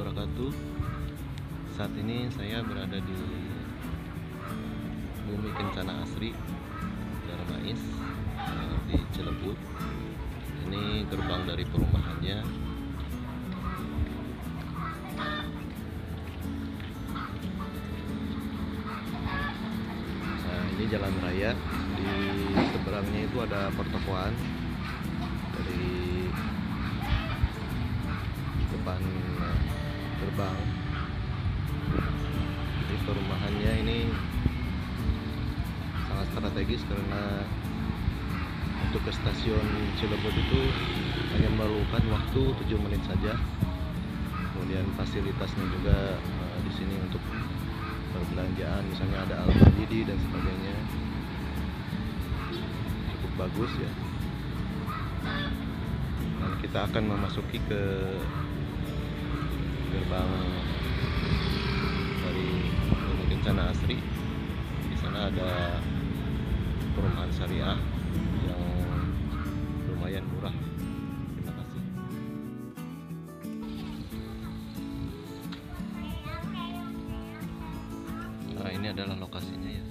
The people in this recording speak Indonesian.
Wabarakatuh. Saat ini saya berada di Bumi Kencana Asri Darmais eh, di Cilebut Ini gerbang dari perumahannya. Nah ini jalan raya. Di seberangnya itu ada pertokoan Dari depan gerbang jadi perumahannya ini sangat strategis karena untuk ke stasiun Cilebut itu hanya memerlukan waktu 7 menit saja. Kemudian fasilitasnya juga eh, di sini untuk perbelanjaan misalnya ada Alfamidi dan sebagainya. Cukup bagus ya. Dan kita akan memasuki ke ada perumahan syariah yang lumayan murah. Terima kasih. Nah, ini adalah lokasinya ya.